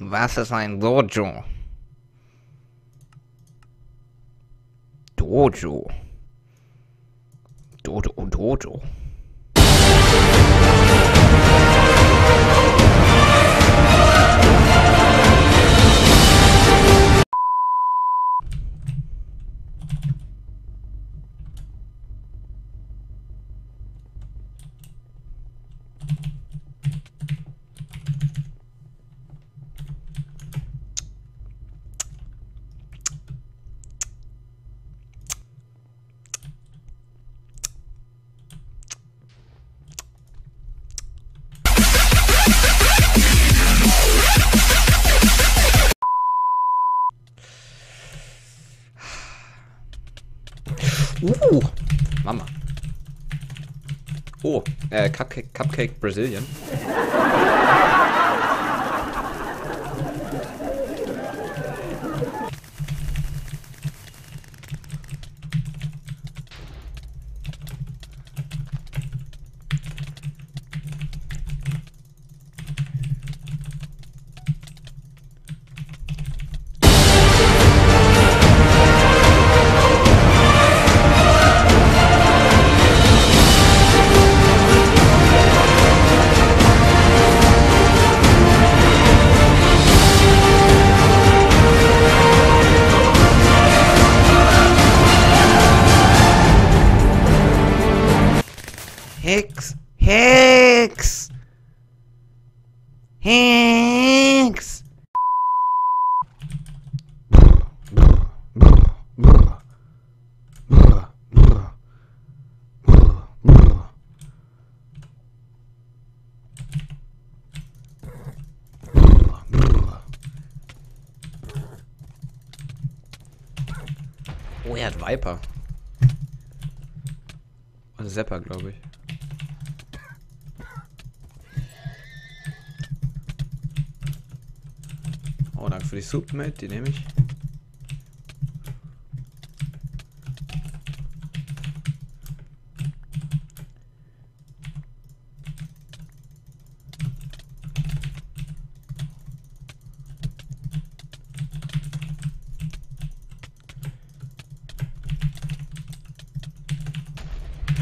Was ist ein Dojo? Dojo. Dojo, Dojo. Äh, Cupcake, Cupcake Brazilian. Hex! Hex! Hex! Oh, er hat Viper. Also Zepper, glaube ich. Für die Soup, Mate. Die nehme ich.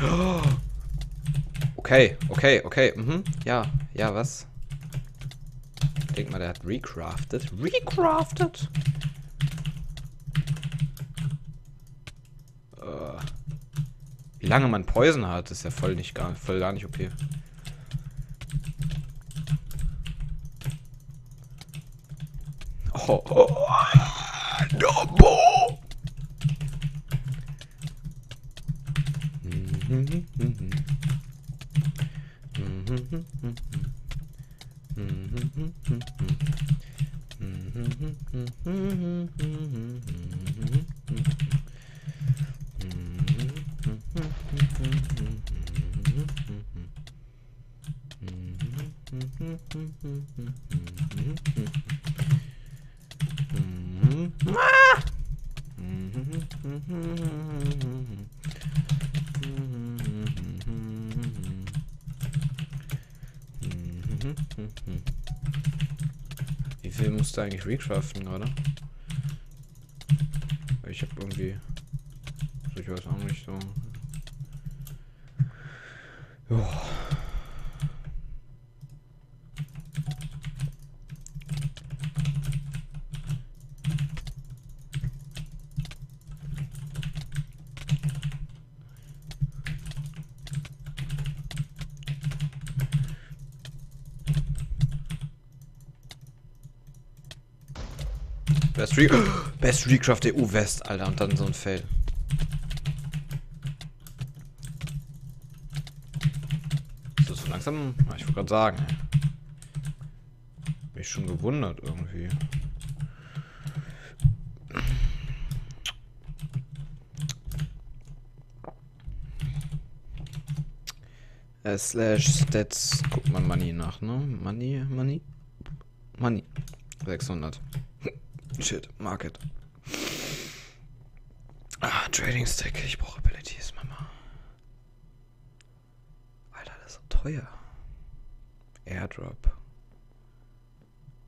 Okay, okay, okay. Mhm. Ja, ja, was? Ich denk mal, der hat recrafted. Recrafted? Äh, wie lange man Poison hat, ist ja voll nicht gar, voll gar nicht okay. Oh, oh. Mm-hmm. Double. Wie viel musst du eigentlich recraften? Weil Ich habe irgendwie. Also ich weiß auch nicht so. Ja. Best, Re Best Recraft EU West, Alter, und dann so ein Fail. Ist das so langsam? Ah, Ich wollte gerade sagen. ey. Bin ich schon gewundert irgendwie. Äh, slash Stats, guckt man Money nach, ne? Money, Money? Money. 600. Shit, Market. Ah, Trading Stack. Ich brauche Abilities, Mama. Alter, das ist so teuer. Airdrop.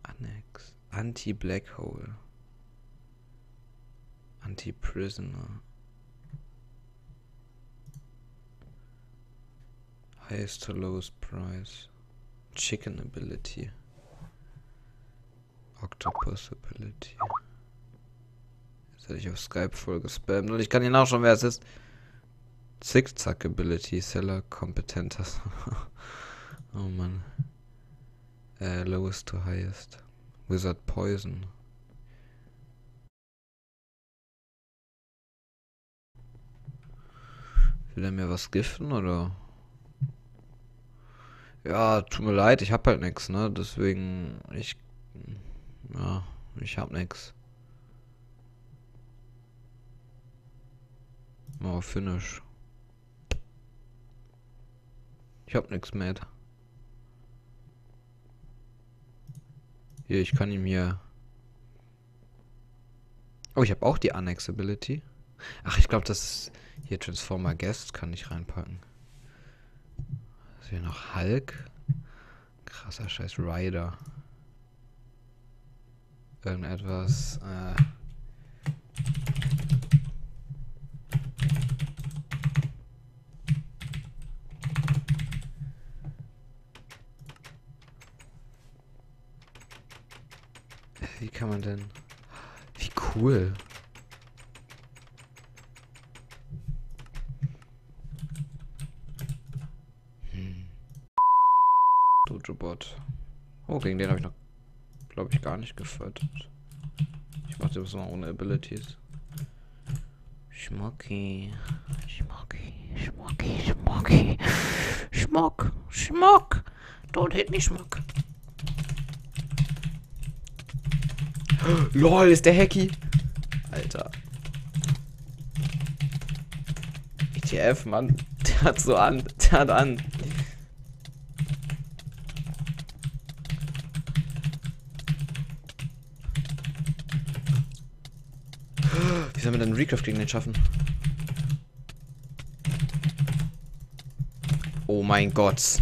Annex. Anti-Black Hole. Anti-Prisoner. Highest to lowest price. Chicken Ability. Octopus Ability. Jetzt hätte ich auf Skype voll gespammt und ich kann hier nachschauen, wer es ist. Zickzack Ability, Seller Competenters. oh Mann. Äh, lowest to highest. Wizard Poison. Will er mir was giften oder? Ja, tut mir leid, ich hab halt nix, ne? Deswegen, ich. Ja, ich hab nix. Oh, Finish. Ich hab nix mehr. Hier, ich kann ihm hier... Oh, ich habe auch die Annex Ability. Ach, ich glaube, das. Hier, Transformer Guest kann ich reinpacken. Ist hier noch Hulk? Krasser Scheiß Rider. Irgendetwas. Äh Wie kann man denn... Wie cool. Hm. Dojobot. Oh, gegen den habe ich noch, glaube ich, gar nicht gefüttert. Ich mache das mal ohne Abilities. Schmucki. Schmucki. Schmucki. Schmucki. Schmuck. Schmuck. Don't hit me, Schmuck. LOL, ist der Hacky. Alter. ETF, Mann. Der hat so an. Der hat an. Wie soll man denn Recraft gegen den schaffen? Oh mein Gott.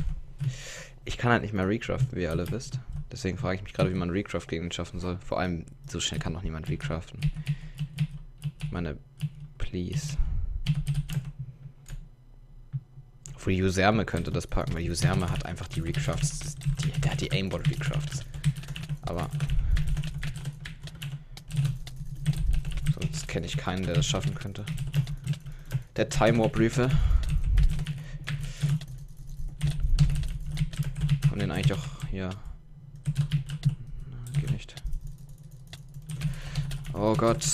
Ich kann halt nicht mehr recraften, wie ihr alle wisst. Deswegen frage ich mich gerade, wie man Recraft gegen ihn schaffen soll. Vor allem, so schnell kann doch niemand recraften. Ich meine, please. Obwohl Userme könnte das packen, weil Userme hat einfach die Recrafts. Die, der hat die Aimbot Recrafts. Aber. Kenne ich keinen, der das schaffen könnte. Der Time Warp Briefe. Und den eigentlich auch hier Oh Gott.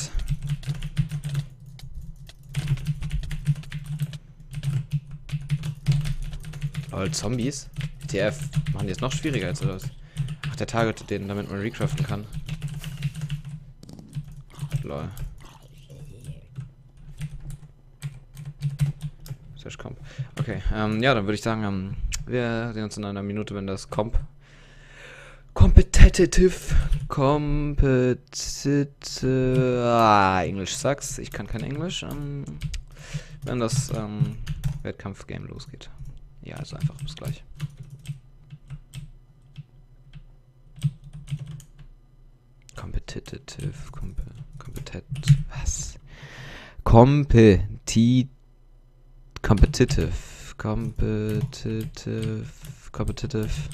Lol, Zombies? TF machen die jetzt noch schwieriger als das. Ach, der targetet den, damit man recraften kann. Lol. Slash Comp. Okay, ähm, ja, dann würde ich sagen, ähm, wir sehen uns in einer Minute, wenn das Comp Competitive. Competitive. Ah, Englisch sucks. Ich kann kein Englisch. Ähm, wenn das ähm, Wettkampf-Game losgeht. Ja, also einfach bis gleich. Competitive. Comp competent. Was? Competi competitive. Competitive. Competitive.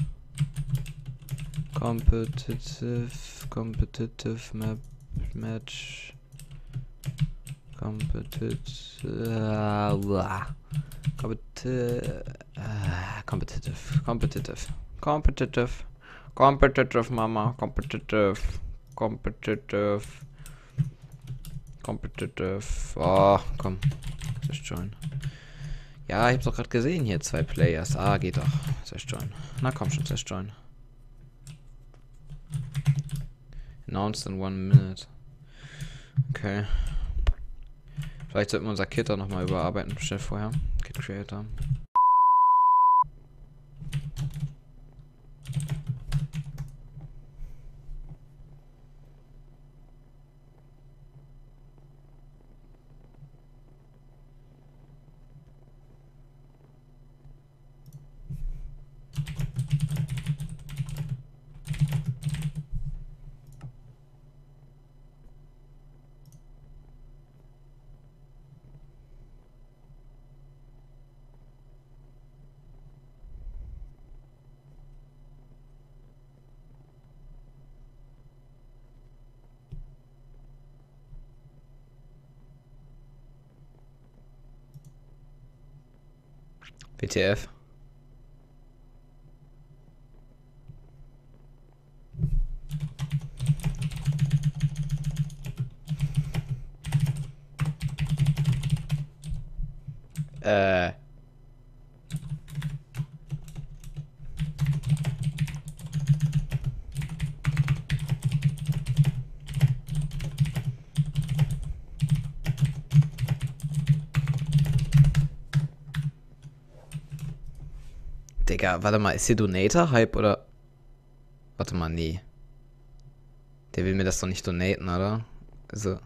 Competitive, competitive map match. Competitive, uh, competitive, uh, competitive, competitive, competitive, competitive, mama, competitive, competitive, competitive. Oh, komm, just join. Ja, ich hab's doch gerade gesehen hier, zwei Players. Ah, geht doch. Zest join. Na komm schon, zest join. Announced in one minute. Okay. Vielleicht sollten wir unser Kit da nochmal überarbeiten, schnell vorher. Kit Creator. WTF? Äh. Digga, warte mal, ist hier Donator-Hype oder? Warte mal, nee. Der will mir das doch nicht donaten, oder? Also.